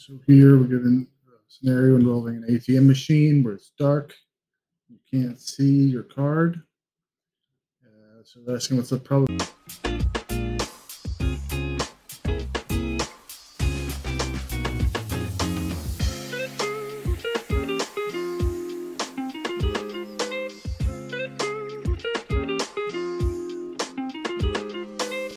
So here we're given a scenario involving an ATM machine where it's dark. You can't see your card. Uh, so they're asking what's the problem.